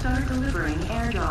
start delivering airdrops.